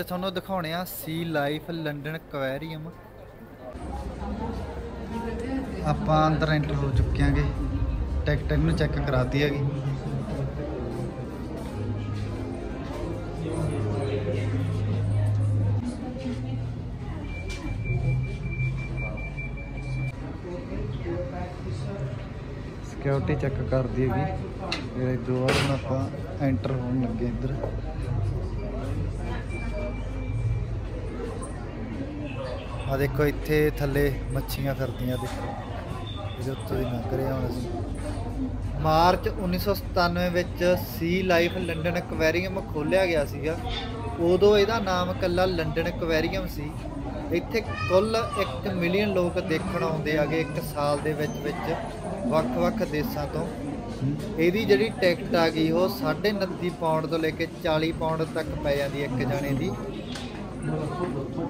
ਅੱਜ ਤੁਹਾਨੂੰ ਦਿਖਾਉਣੇ ਆ ਸੀ ਲਾਈਫ ਲੰਡਨ ਐਕੁਆਰੀਅਮ ਆਪਾਂ ਅੰਦਰ ਐਂਟਰ ਹੋ ਚੁੱਕੇ ਆਂਗੇ। ਟਿਕਟ ਨੂੰ ਚੈੱਕ ਕਰਾਤੀ ਹੈਗੀ। ਸਿਕਿਉਰਿਟੀ ਚੈੱਕ ਕਰਦੀ ਹੈਗੀ ਫਿਰ ਦੋ ਵਾਰ ਆਪਾਂ ਐਂਟਰ ਹੋਣ ਲੱਗੇ ਇੱਧਰ। ਆ ਦੇਖੋ ਇੱਥੇ ਥੱਲੇ ਮੱਛੀਆਂ ਫਿਰਦੀਆਂ ਦੇਖੋ। ਇਹਦੇ ਉੱਤੇ ਦੀ ਲੰਘ ਰਹੇ ਹਾਂ ਹੁਣ ਅਸੀਂ। ਮਾਰਚ 1997 ਵਿੱਚ ਸੀ ਲਾਈਫ ਲੰਡਨ ਐਕੁਆਰੀਅਮ ਖੋਲ੍ਹਿਆ ਗਿਆ ਸੀਗਾ। ਉਦੋਂ ਇਹਦਾ ਨਾਮ ਕੱਲਾ ਲੰਡਨ ਐਕੁਆਰੀਅਮ ਸੀ। ਇੱਥੇ ਕੁੱਲ 1 ਮਿਲੀਅਨ ਲੋਕ ਦੇਖਣ ਆਉਂਦੇ ਆਗੇ ਇੱਕ ਸਾਲ ਦੇ ਵਿੱਚ ਵਿੱਚ ਵੱਖ-ਵੱਖ ਦੇਸ਼ਾਂ ਤੋਂ। ਇਹਦੀ ਜਿਹੜੀ ਟਿਕਟ ਆ ਗਈ ਉਹ 29.5 ਪਾਉਂਡ ਤੋਂ ਲੈ ਕੇ 40 ਪਾਉਂਡ ਤੱਕ ਪੈ ਜਾਂਦੀ ਹੈ ਇੱਕ ਜਾਣੇ ਦੀ।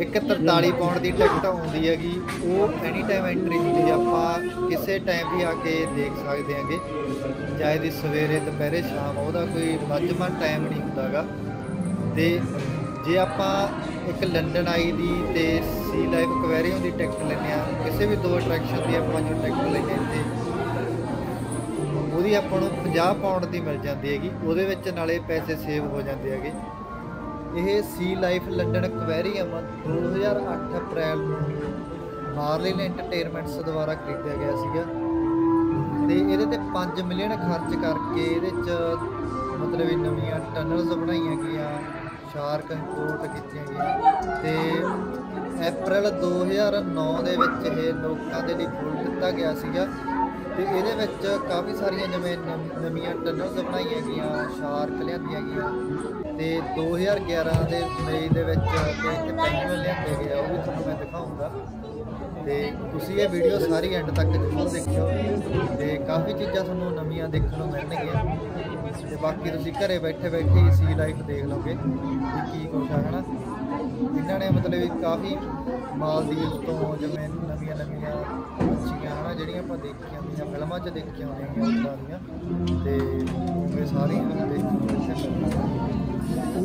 ਇੱਕ 43 ਪਾਉਂਡ ਦੀ ਟਿਕਟ ਆਉਂਦੀ ਹੈਗੀ, ਉਹ ਐਨੀ ਟਾਈਮ ਐਂਟਰੀ ਹੁੰਦੀ ਆਪਾਂ ਕਿਸੇ ਟਾਈਮ ਵੀ ਆ ਕੇ ਦੇਖ ਸਕਦੇ ਹਾਂਗੇ। ਚਾਹੇ ਦੀ ਸਵੇਰੇ, ਦੁਪਹਿਰੇ, ਸ਼ਾਮ, ਉਹਦਾ ਕੋਈ ਮੱਝਮਾ ਟਾਈਮ ਨਹੀਂ ਹੁੰਦਾਗਾ ਤੇ ਜੇ ਆਪਾਂ ਇੱਕ ਲੰਡਨ ਆਈ ਦੀ ਤੇ ਸੀ ਲਾਈਫ ਐਕੁਆਰੀਅਮ ਦੀ ਟਿਕਟ ਲੈਂਦੇ ਆ, ਕਿਸੇ ਵੀ ਦੋ ਅਟਰੈਕਸ਼ਨ ਦੀ ਆਪਾਂ ਜੋ ਟਿਕਟ ਲੈਂਦੇ ਇੱਥੇ ਉਹਦੀ ਆਪਾਂ ਨੂੰ 50 ਪਾਉਂਡ ਦੀ ਮਿਲ ਜਾਂਦੀ ਹੈਗੀ, ਉਹਦੇ ਵਿੱਚ ਨਾਲੇ ਪੈਸੇ ਸੇਵ ਹੋ ਜਾਂਦੇ ਹੈਗੇ। ਇਹ Sea Life London aquarium 2008 April ਨੂੰ ਮਾਰਲਿਨ ਐਂਟਰਟੇਨਮੈਂਟਸ ਦੁਆਰਾ ਖਰੀਦਿਆ ਗਿਆ ਸੀਗਾ। ਤੇ ਇਹਦੇ ਤੇ 5 ਮਿਲੀਅਨ ਖਰਚ ਕਰਕੇ ਇਹਦੇ ਚ ਮਤਲਬ ਇਹ ਨਵੀਆਂ ਟਨਲਸ ਬਣਾਈਆਂ ਗਈਆਂ ਸ਼ਾਰਕ ਇੰਪੋਰਟ ਕੀਤੀਆਂ ਗਈਆਂ। ਤੇ ਅਪ੍ਰੈਲ 2009 ਦੇ ਵਿੱਚ ਇਹ ਲੋਕਾਂ ਦੇ ਲਈ ਖੋਲ੍ਹ ਦਿੱਤਾ ਗਿਆ ਸੀਗਾ। ਤੇ ਇਹਦੇ ਵਿੱਚ ਕਾਫੀ ਸਾਰੀਆਂ ਜਿਵੇਂ ਨਵੀਆਂ ਟਨਲਸ ਬਣਾਈਆਂ ਗਈਆਂ ਸ਼ਾਰਕ ਲਿਆਂਦੀਆਂ ਗਈਆਂ ਤੇ 2011 ਦੇ ਮਈ ਦੇ ਵਿੱਚ ਤੇ ਇੱਕ ਪੈਨਗੁਇਨ ਲਿਆਂਦੇ ਗਏ ਆ, ਉਹ ਵੀ ਤੁਹਾਨੂੰ ਮੈਂ ਦਿਖਾਉਂਗਾ ਤੇ ਤੁਸੀਂ ਇਹ ਵੀਡੀਓ ਸਾਰੀ ਐਂਡ ਤੱਕ ਜ਼ਰੂਰ ਦੇਖਿਓ। ਤੇ ਕਾਫੀ ਚੀਜ਼ਾਂ ਤੁਹਾਨੂੰ ਨਵੀਆਂ ਦੇਖਣ ਨੂੰ ਮਿਲਣਗੀਆਂ। ਤੇ ਬਾਕੀ ਤੁਸੀਂ ਘਰੇ ਬੈਠੇ ਬੈਠੇ ਹੀ ਸੀ ਲਾਈਫ ਦੇਖ ਲਓਗੇ ਕਿ ਕੀ ਕੁਛ ਆ, ਹਨਾ? ਇਹਨਾਂ ਨੇ ਮਤਲਬ ਕਾਫੀ ਮਾਲਦੀਵ ਤੋਂ ਜਿਵੇਂ ਨਵੀਆਂ ਨਵੀਆਂ ਮੱਛੀਆਂ ਹਨਾ ਜਿਹੜੀਆਂ ਆਪਾਂ ਦੇਖੀਆਂ ਹੁੰਦੀਆਂ, ਫਿਲਮਾਂ 'ਚ ਦੇਖੀਆਂ ਹੁੰਦੀਆਂ ਉਦਾਂ ਦੀਆਂ ਤੇ ਉਹ ਸਾਰੀਆਂ ਤੁਹਾਨੂੰ ਦੇਖਣ ਨੂੰ ਇੱਥੇ ਮਿਲਣਗੀਆਂ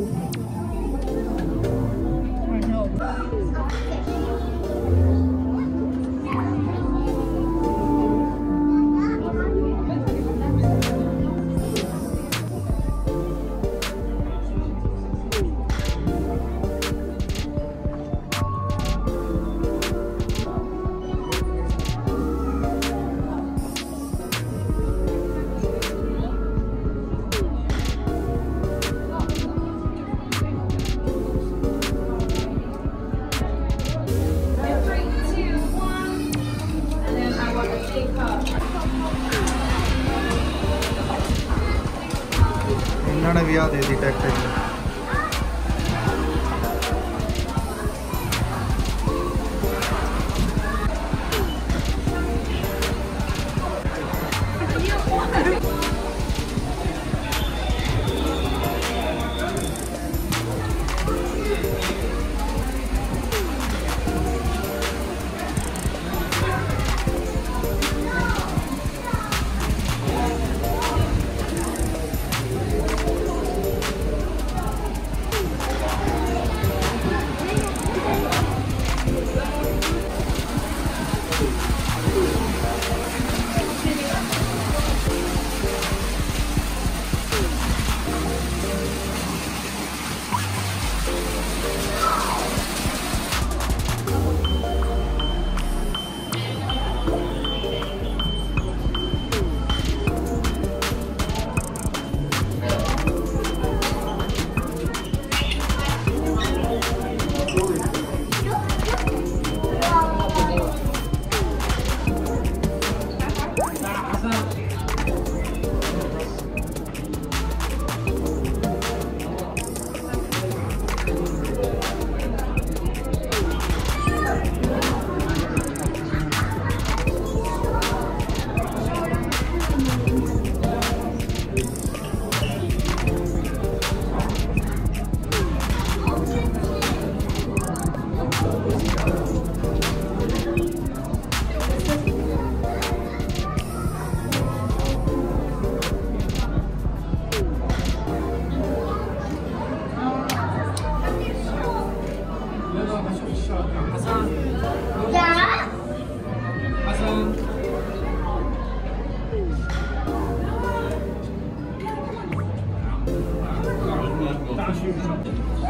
よかった。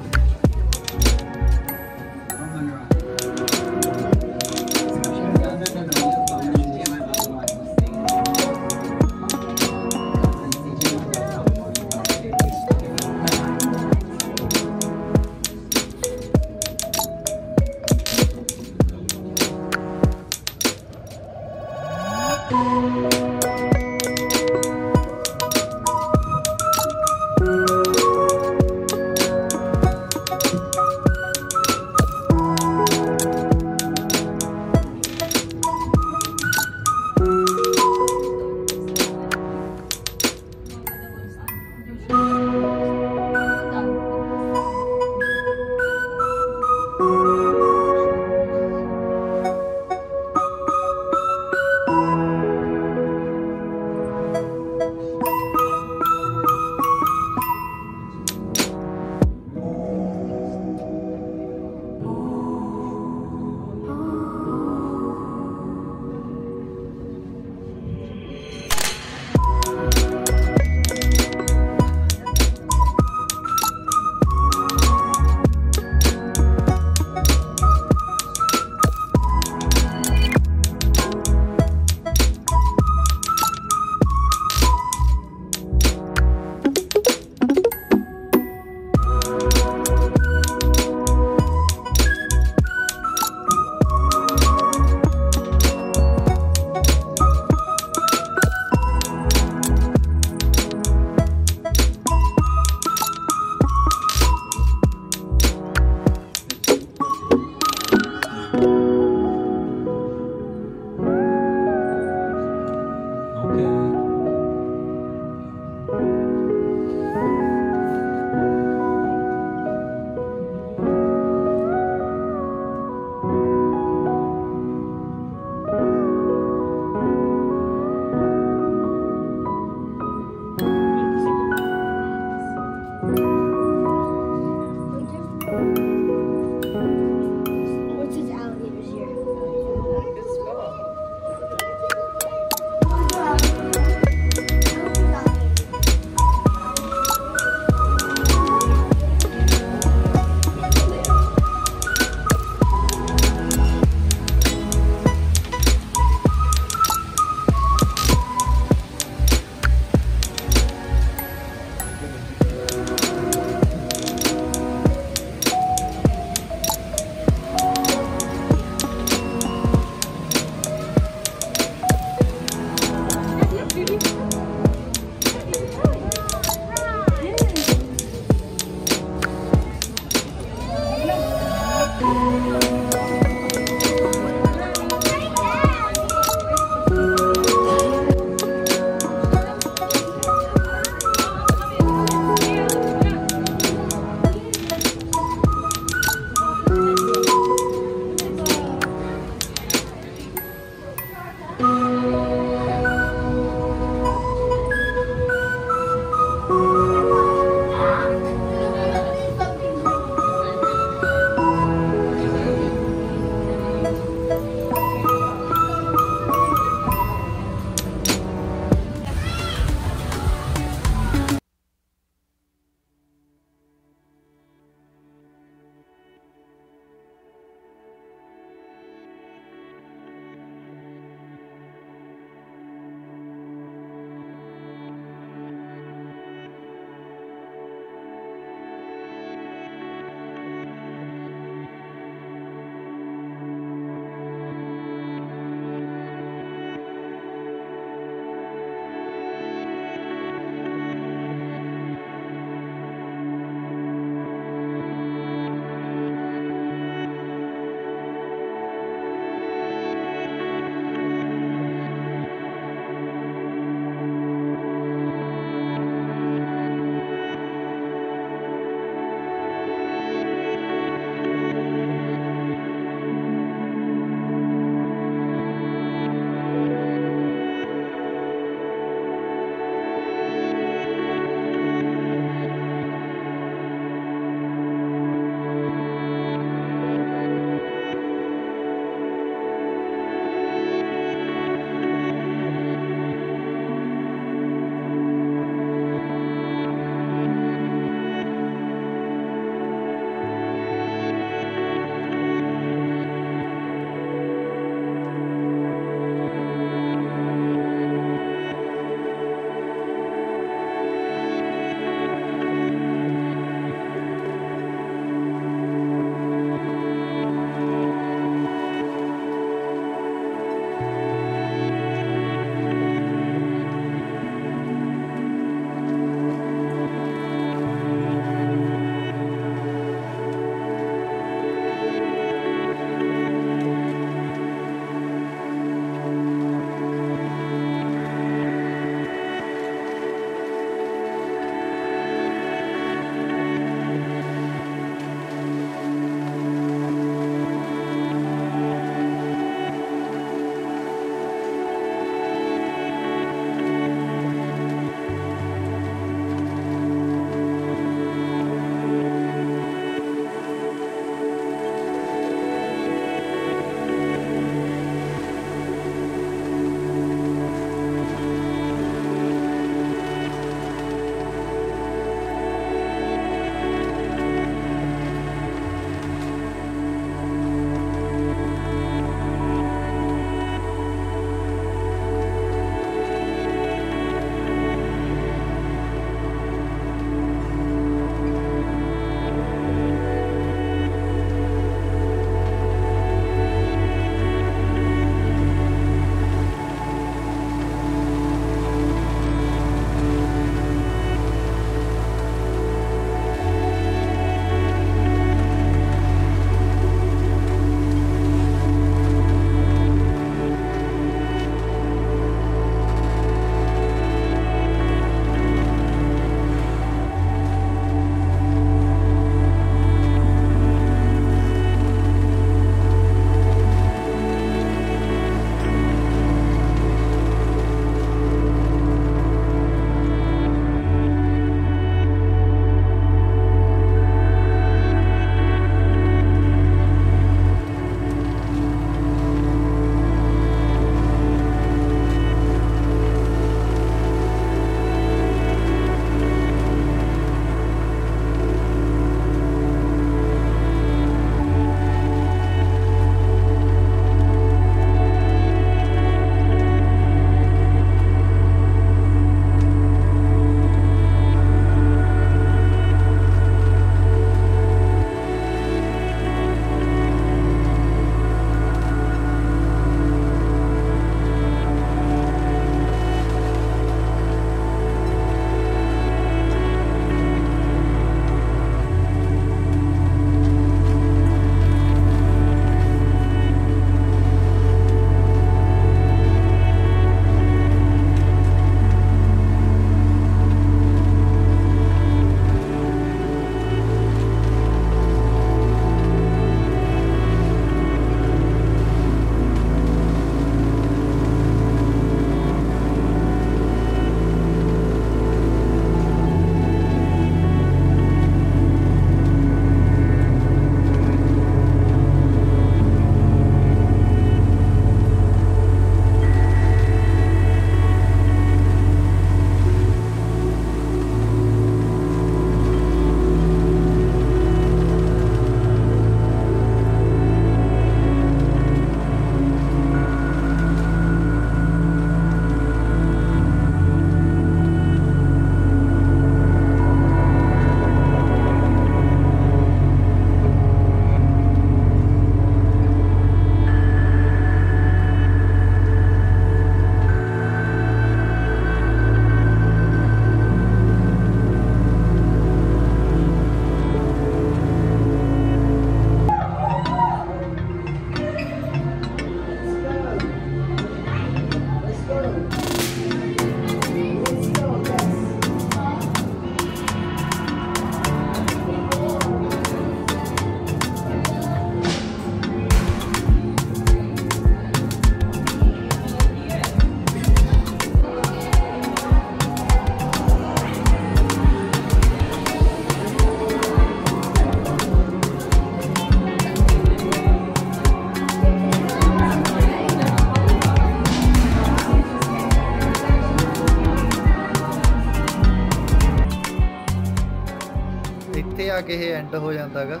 ਕਿ ਇਹ ਐਂਡ ਹੋ ਜਾਂਦਾ ਜਾਂਦਾਗਾ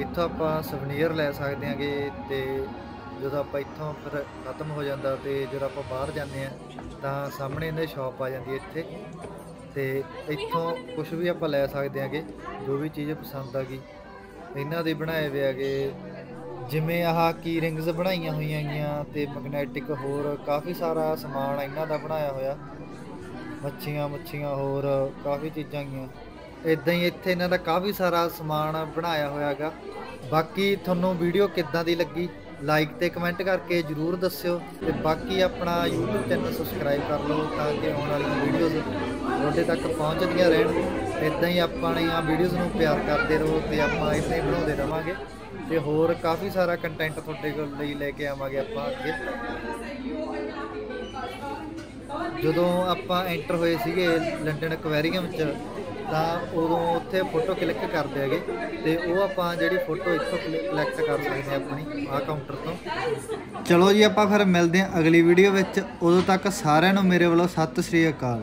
ਇੱਥੋਂ ਆਪਾਂ ਸਵਨੀਅਰ ਲੈ ਸਕਦੇ ਹਾਂਗੇ ਤੇ ਜਦੋਂ ਆਪਾਂ ਇੱਥੋਂ ਫਿਰ ਖਤਮ ਹੋ ਜਾਂਦਾ ਤੇ ਜਦੋਂ ਆਪਾਂ ਬਾਹਰ ਜਾਂਦੇ ਆ ਤਾਂ ਸਾਹਮਣੇ ਇਹਨਾਂ ਦੀ ਸ਼ਾਪ ਆ ਜਾਂਦੀ ਹੈ ਇੱਥੇ। ਤੇ ਇੱਥੋਂ ਕੁਝ ਵੀ ਆਪਾਂ ਲੈ ਸਕਦੇ ਹਾਂਗੇ, ਜੋ ਵੀ ਚੀਜ਼ ਪਸੰਦ ਆ ਗਈ। ਇਹਨਾਂ ਦੇ ਬਣਾਏ ਹੋਏ ਹੈਗੇ, ਜਿਵੇਂ ਆਹ ਕੀ ਰਿੰਗਸ ਬਣਾਈਆਂ ਹੋਈਆਂ ਗੀਆਂ ਤੇ ਮੈਗਨੈਟਿਕ ਹੋਰ ਕਾਫੀ ਸਾਰਾ ਸਮਾਨ ਇਹਨਾਂ ਦਾ ਬਣਾਇਆ ਹੋਇਆ। ਮੱਛੀਆਂ ਮੱਛੀਆਂ ਹੋਰ ਕਾਫੀ ਚੀਜ਼ਾਂ ਗੀਆਂ ਇਦਾਂ ਹੀ ਇੱਥੇ ਇਹਨਾਂ ਦਾ ਕਾਫੀ ਸਾਰਾ ਸਮਾਨ ਬਣਾਇਆ ਹੋਇਆ ਹੈਗਾ ਬਾਕੀ ਤੁਹਾਨੂੰ ਵੀਡੀਓ ਕਿੱਦਾਂ ਦੀ ਲੱਗੀ ਲਾਈਕ ਤੇ ਕਮੈਂਟ ਕਰਕੇ ਜਰੂਰ ਦੱਸਿਓ ਤੇ ਬਾਕੀ ਆਪਣਾ YouTube ਚੈਨਲ ਸਬਸਕ੍ਰਾਈਬ ਕਰ ਲਓ ਤਾਂ ਕਿ ਆਉਣ ਵਾਲੀਆਂ ਵੀਡੀਓਜ਼ ਤੁਹਾਡੇ ਤੱਕ ਪਹੁੰਚਦੀਆਂ ਰਹਿਣ। ਇਦਾਂ ਹੀ ਆਪਾਂ ਨੇ ਆ ਵੀਡੀਓਜ਼ ਨੂੰ ਪਿਆਰ ਕਰਦੇ ਰਹੋ ਤੇ ਆਪਾਂ ਇਦਾਂ ਹੀ ਬਣਾਉਂਦੇ ਰਵਾਂਗੇ ਤੇ ਹੋਰ ਕਾਫੀ ਸਾਰਾ ਕੰਟੈਂਟ ਤੁਹਾਡੇ ਕੋਲ ਲਈ ਲੈ ਕੇ ਆਵਾਂਗੇ ਆਪਾਂ ਅੱਗੇ। ਜਦੋਂ ਆਪਾਂ ਐਂਟਰ ਹੋਏ ਸੀਗੇ ਲੰਡਨ ਐਕਵੈਰੀਅਮ 'ਚ ਤਾਂ ਉਦੋਂ ਉੱਥੇ ਫੋਟੋ ਕਲਿੱਕ ਕਰਦੇ ਹੈਗੇ ਤੇ ਉਹ ਆਪਾਂ ਜਿਹੜੀ ਫੋਟੋ ਇੱਥੋਂ ਕਲੈਕਟ ਕਰ ਸਕਦੇ ਹਾਂ ਆਪਣੀ ਆ ਕਾਊਂਟਰ ਤੋਂ। ਚਲੋ ਜੀ ਆਪਾਂ ਫਿਰ ਮਿਲਦੇ ਹਾਂ ਅਗਲੀ ਵੀਡੀਓ ਵਿੱਚ। ਉਦੋਂ ਤੱਕ ਸਾਰਿਆਂ ਨੂੰ ਮੇਰੇ ਵੱਲੋਂ ਸਤਿ ਸ੍ਰੀ ਅਕਾਲ।